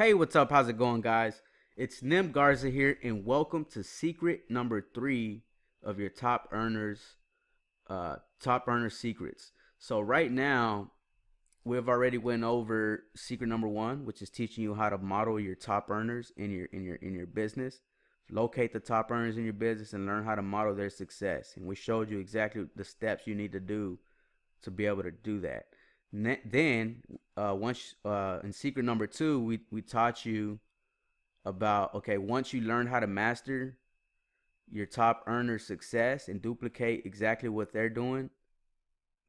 Hey, what's up? How's it going, guys? It's Nim Garza here, and welcome to secret number three of your top earners, uh, top earner secrets. So right now, we've already went over secret number one, which is teaching you how to model your top earners in your in your in your business. Locate the top earners in your business and learn how to model their success. And we showed you exactly the steps you need to do to be able to do that. Then, uh, once uh, in secret number two, we we taught you about okay. Once you learn how to master your top earner success and duplicate exactly what they're doing,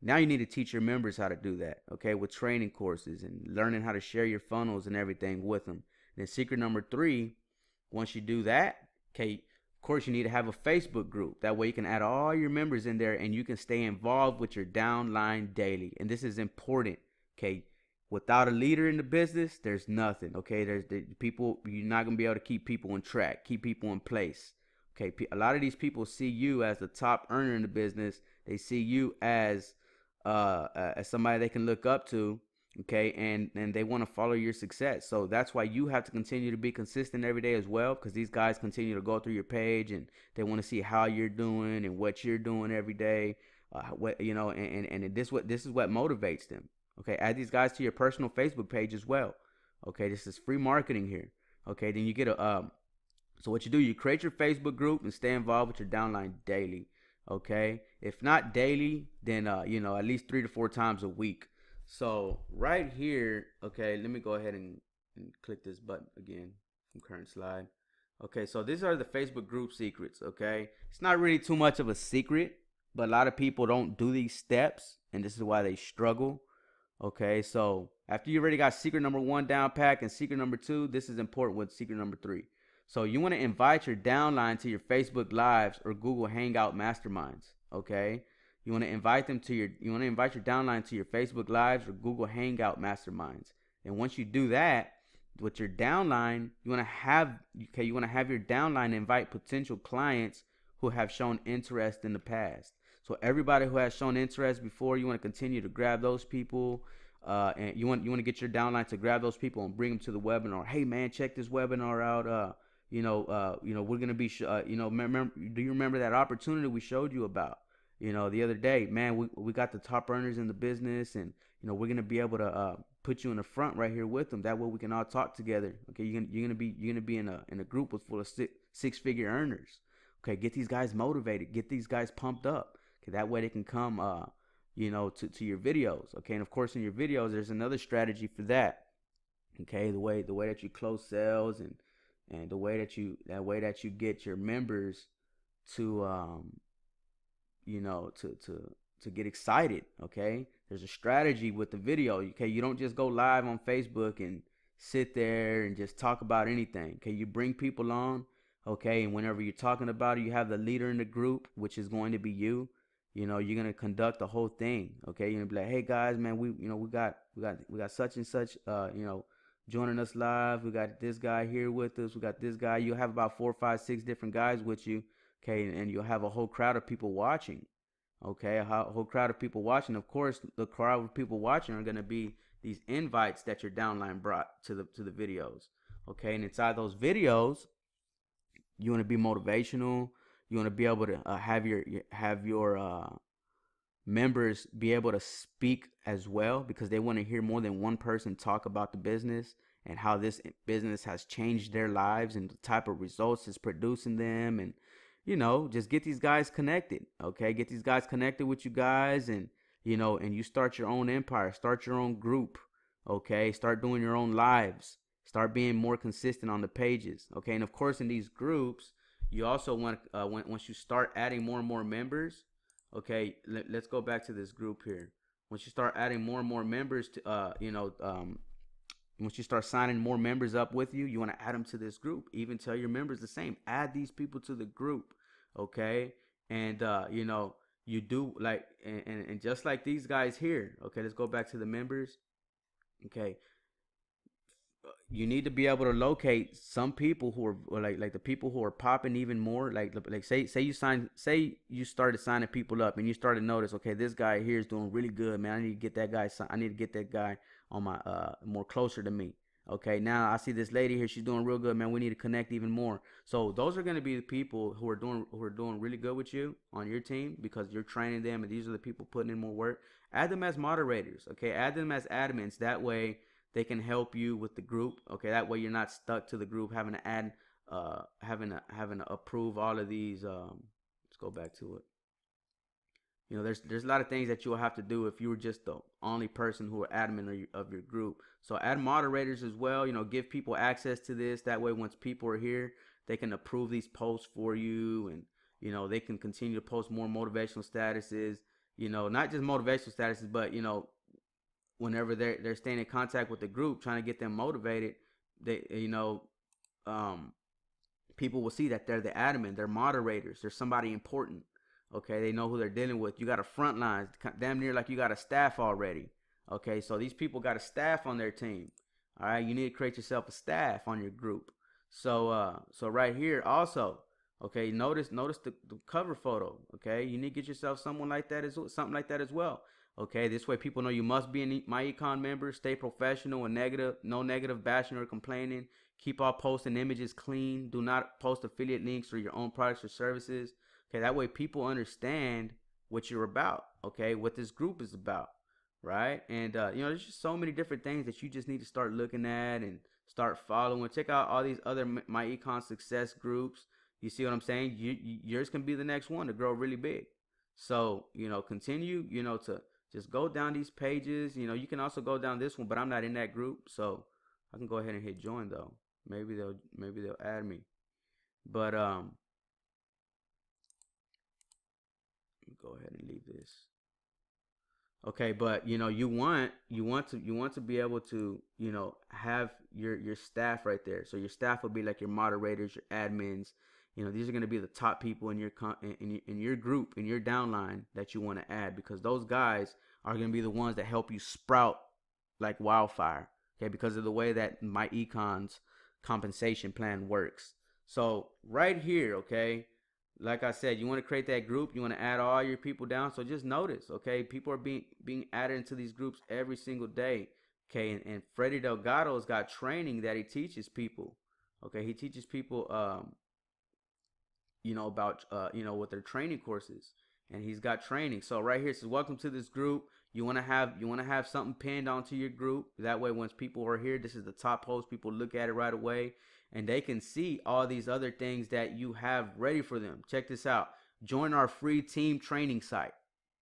now you need to teach your members how to do that. Okay, with training courses and learning how to share your funnels and everything with them. And then secret number three, once you do that, okay, of course, you need to have a Facebook group. That way you can add all your members in there and you can stay involved with your downline daily. And this is important. Okay. Without a leader in the business, there's nothing. Okay. There's the people, you're not to be able to keep people in track, keep people in place. Okay. A lot of these people see you as the top earner in the business. They see you as, uh, uh as somebody they can look up to okay and and they want to follow your success. So that's why you have to continue to be consistent every day as well because these guys continue to go through your page and they want to see how you're doing and what you're doing every day uh, what you know and, and and this what this is what motivates them okay? Add these guys to your personal facebook page as well okay? This is free marketing here okay? Then you get a um so what you do you create your facebook group and stay involved with your downline daily okay? If not daily then uh you know at least three to four times a week so right here, okay, let me go ahead and, and click this button again from current slide. Okay, so these are the Facebook group secrets, okay? It's not really too much of a secret, but a lot of people don't do these steps, and this is why they struggle. Okay, so after you already got secret number one down pack and secret number two, this is important with secret number three. So you want to invite your downline to your Facebook Lives or Google Hangout masterminds, okay? You want to invite them to your you want to invite your downline to your Facebook Lives or Google Hangout masterminds. And once you do that with your downline, you want to have okay, you want to have your downline invite potential clients who have shown interest in the past. So everybody who has shown interest before, you want to continue to grab those people. Uh, and you want you want to get your downline to grab those people and bring them to the webinar. Hey man, check this webinar out. Uh, you know, uh, you know, we're gonna be, sh- uh, you know, do you remember that opportunity we showed you about? You know, the other day, man, we, we got the top earners in the business and, you know, we're going to be able to uh, put you in the front right here with them. That way we can all talk together. Okay. You're going you're gonna be, you're going to be in a, in a group with full of six, six figure earners. Okay. Get these guys motivated, get these guys pumped up. Okay. That way they can come, uh, you know, to, to your videos. Okay. And of course, in your videos, there's another strategy for that. Okay. The way, the way that you close sales and, and the way that you, that way that you get your members to, um, you know, to to to get excited. Okay, there's a strategy with the video. Okay, you don't just go live on Facebook and sit there and just talk about anything. Okay, you bring people on. Okay, and whenever you're talking about it, you have the leader in the group, which is going to be you. You know, you're gonna conduct the whole thing. Okay, you're gonna be like, hey guys, man, we you know we got we got we got such and such. Uh, you know joining us live. We got this guy here with us. We got this guy. You'll have about four, five, six different guys with you. Okay, and you'll have a whole crowd of people watching. Okay, a whole crowd of people watching. Of course, the crowd of people watching are gonna be these invites that your downline brought to the to the videos. Okay, and inside those videos, you want to be motivational. You want to be able to uh, have your have your uh, members be able to speak as well because they want to hear more than one person talk about the business and how this business has changed their lives and the type of results it's producing them and you know, just get these guys connected. Okay, get these guys connected with you guys, and you know, and you start your own empire, start your own group. Okay, start doing your own lives, start being more consistent on the pages. Okay, and of course, in these groups, you also want uh, when, once you start adding more and more members. Okay, let, let's go back to this group here. Once you start adding more and more members to, uh, you know, um, once you start signing more members up with you, you want to add them to this group. Even tell your members the same. Add these people to the group, okay? And uh, you know, you do like, and, and, and just like these guys here. Okay, let's go back to the members. Okay, you need to be able to locate some people who are like like the people who are popping even more like like say say you sign say you started signing people up and you started to notice okay this guy here is doing really good man I need to get that guy I need to get that guy on my uh more closer to me Okay, now I see this lady here. She's doing real good, man. We need to connect even more. So those are going to be the people who are doing who are doing really good with you on your team because you're training them, and these are the people putting in more work. Add them as moderators. Okay, add them as admins. That way they can help you with the group. Okay, that way you're not stuck to the group having to add, uh, having to having to approve all of these. Um, let's go back to it. You know, there's there's a lot of things that you'll have to do if you were just the only person who are admin of your group. So add moderators as well. You know, give people access to this. That way, once people are here, they can approve these posts for you, and you know they can continue to post more motivational statuses. You know, not just motivational statuses, but you know, whenever they're they're staying in contact with the group, trying to get them motivated, they you know, um, people will see that they're the admin, they're moderators, they're somebody important. Okay, they know who they're dealing with. You got a front line, damn near like you got a staff already. Okay, so these people got a staff on their team. All right, you need to create yourself a staff on your group. So, uh, so right here also, okay, notice notice the, the cover photo. Okay, you need to get yourself someone like that as something like that as well. Okay, this way people know you must be a MyEcon member. Stay professional and negative, no negative bashing or complaining. Keep all posts and images clean. Do not post affiliate links for your own products or services. Okay, that way people understand what you're about. Okay, what this group is about, right? And uh, you know, there's just so many different things that you just need to start looking at and start following. Check out all these other MyEcon success groups. You see what I'm saying? You, you, yours can be the next one to grow really big. So you know, continue. You know, to just go down these pages. You know, you can also go down this one, but I'm not in that group, so I can go ahead and hit join though. Maybe they'll maybe they'll add me. But um go ahead and leave this. Okay, but you know, you want you want to you want to be able to, you know, have your your staff right there. So your staff will be like your moderators, your admins. You know, these are going to be the top people in your in, in your group, in your downline that you want to add because those guys are going to be the ones that help you sprout like wildfire. Okay, because of the way that MyEcon's compensation plan works. So right here, okay, like I said, you want to create that group. You want to add all your people down. So just notice, okay, people are being being added into these groups every single day. Okay, and, and Freddie Delgado's got training that he teaches people. Okay, he teaches people, um, you know, about uh, you know, what their training courses, and he's got training. So right here says, "Welcome to this group." You want to have you want to have something pinned onto your group. That way, once people are here, this is the top post. People look at it right away and they can see all these other things that you have ready for them. Check this out. Join our free team training site.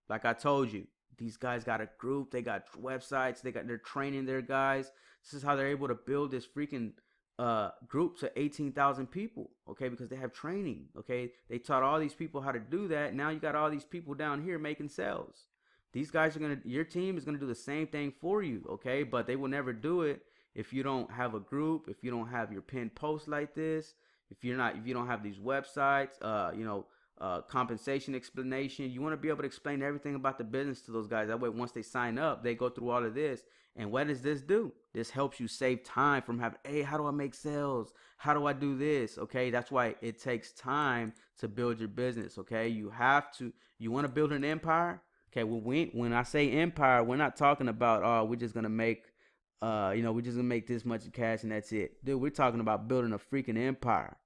Like I told you, these guys got a group, they got websites, they got they're training their guys. This is how they're able to build this freaking uh, group to 18,000 people, okay? Because they have training, okay? They taught all these people how to do that. Now you got all these people down here making sales. These guys are going to your team is going to do the same thing for you, okay? But they will never do it if you don't have a group, if you don't have your pinned post like this, if you're not, if you don't have these websites, uh, you know, uh, compensation explanation, you want to be able to explain everything about the business to those guys. That way, once they sign up, they go through all of this. And what does this do? This helps you save time from having, hey, how do I make sales? How do I do this? Okay, that's why it takes time to build your business. Okay, you have to, you want to build an empire. Okay, when we, when I say empire, we're not talking about, oh, we're just gonna make uh, you know, we're just gonna make this much cash and that's it. Dude, we're talking about building a freaking empire.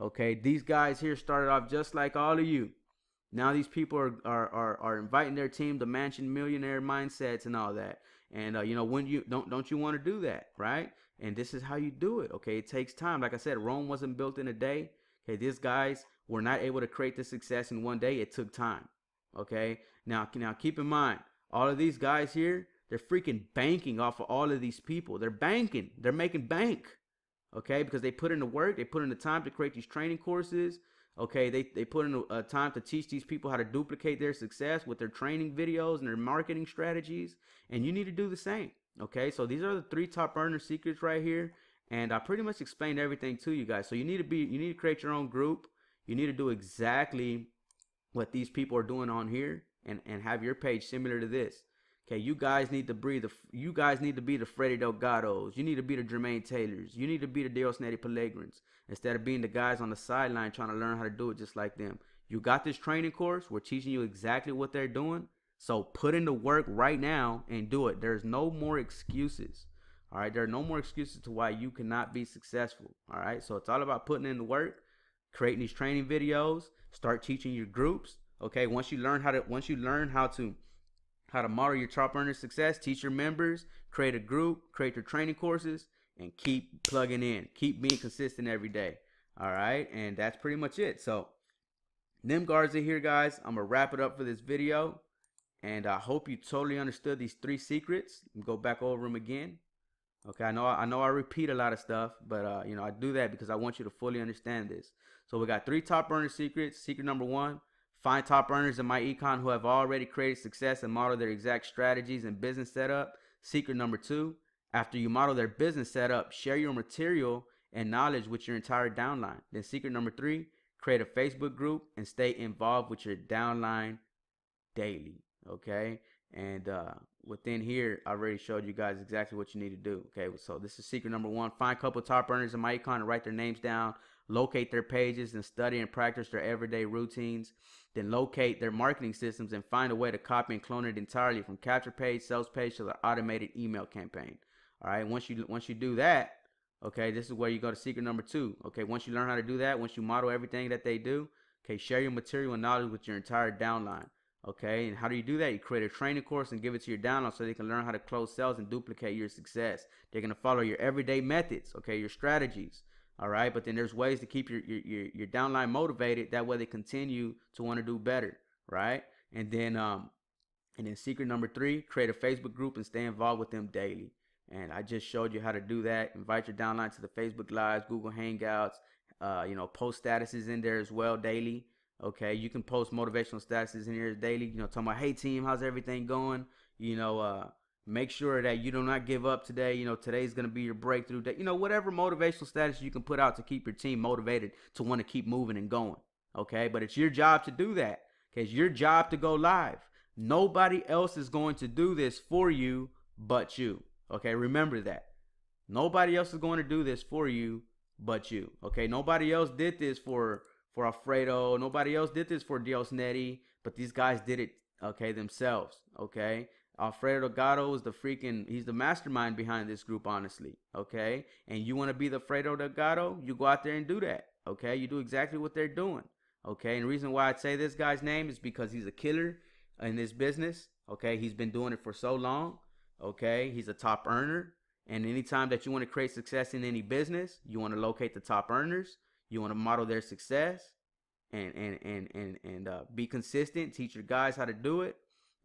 Okay, these guys here started off just like all of you. Now these people are are are, are inviting their team to mansion millionaire mindsets and all that. And uh, you know, when you don't don't you want to do that, right? And this is how you do it. Okay, it takes time. Like I said, Rome wasn't built in a day. Okay, these guys were not able to create the success in one day. It took time. Okay, now now keep in mind, all of these guys here, they're freaking banking off of all of these people. They're banking. They're making bank. Okay, because they put in the work, they put in the time to create these training courses. Okay, they, they put in a, a uh, time to teach these people how to duplicate their success with their training videos and their marketing strategies. And you need to do the same. Okay, so these are the three top earner secrets right here. And I pretty much explained everything to you guys. So you need to be you need to create your own group. You need to do exactly what these people are doing on here and, and have your page similar to this. Okay, you guys need to be the you guys need to be the Freddie Delgados. You need to be the Jermaine Taylors. You need to be the Deos Neri Pellegrins instead of being the guys on the sideline trying to learn how to do it just like them. You got this training course. We're teaching you exactly what they're doing. So put in the work right now and do it. There's no more excuses. All right, there are no more excuses to why you cannot be successful. All right, so it's all about putting in the work, creating these training videos, start teaching your groups. Okay, once you learn how to once you learn how to how to model your top earner success, teach your members, create a group, create your training courses, and keep plugging in. Keep being consistent every day. All right, and that's pretty much it. So, Nim are here, guys. I'm gonna wrap it up for this video, and I hope you totally understood these three secrets. Go back over them again. Okay, I know I know I repeat a lot of stuff, but uh, you know I do that because I want you to fully understand this. So we got three top earner secrets. Secret number one: find top earners in MyEcon who have already created success and model their exact strategies and business setup. Secret number two: after you model their business setup, share your material and knowledge with your entire downline. Then secret number three: create a Facebook group and stay involved with your downline daily. Okay, and uh, within here, I already showed you guys exactly what you need to do. Okay, so this is secret number one. Find a couple top earners in MyEcon and write their names down. Locate their pages and study and practice their everyday routines. Then locate their marketing systems and find a way to copy and clone it entirely from capture page, sales page to their automated email campaign. All right, once you once you do that, okay, this is where you go to secret number two. Okay, once you learn how to do that, once you model everything that they do, okay, share your material and knowledge with your entire downline. Okay, and how do you do that? You create a training course and give it to your download so they can learn how to close sales and duplicate your success. They're gonna follow your everyday methods, okay, your strategies. All right, but then there's ways to keep your your your, your downline motivated. That way they continue to want to do better, right? And then um, and then secret number three, create a Facebook group and stay involved with them daily. And I just showed you how to do that. Invite your downline to the Facebook Lives, Google Hangouts. Uh, you know, post statuses in there as well daily Okay, you can post motivational statuses in here daily. You know, talking about, hey team, how's everything going? You know, uh, make sure that you do not give up today. You know, today's gonna be your breakthrough day. You know, whatever motivational status you can put out to keep your team motivated to want to keep moving and going. Okay, but it's your job to do that. Okay, it's your job to go live. Nobody else is going to do this for you but you. Okay, remember that. Nobody else is going to do this for you but you. Okay, nobody else did this for for Alfredo. Nobody else did this for Dios Neri, but these guys did it, okay, themselves, okay? Alfredo Delgado is the freaking, he's the mastermind behind this group, honestly, okay? And you want to be the Alfredo Delgado, you go out there and do that, okay? You do exactly what they're doing, okay? And the reason why I'd say this guy's name is because he's a killer in this business, okay? He's been doing it for so long, okay? He's a top earner. And anytime that you want to create success in any business, you want to locate the top earners you want to model their success and and and and and uh, be consistent. Teach your guys how to do it,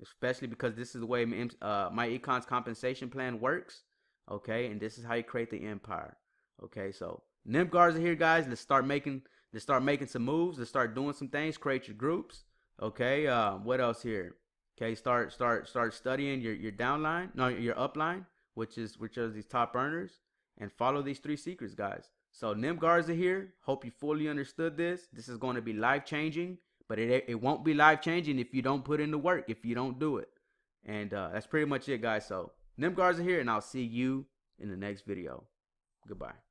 especially because this is the way uh, MyEcon's compensation plan works. Okay, and this is how you create the empire. Okay, so Nim are here, guys. Let's start making let's start making some moves. Let's start doing some things. Create your groups. Okay, uh, what else here? Okay, start start start studying your your downline, no your upline, which is which are these top earners, and follow these three secrets, guys. So Nim Garza here. Hope you fully understood this. This is going to be life changing, but it it won't be life changing if you don't put in the work, if you don't do it. And uh, that's pretty much it, guys. So Nim Garza here, and I'll see you in the next video. Goodbye.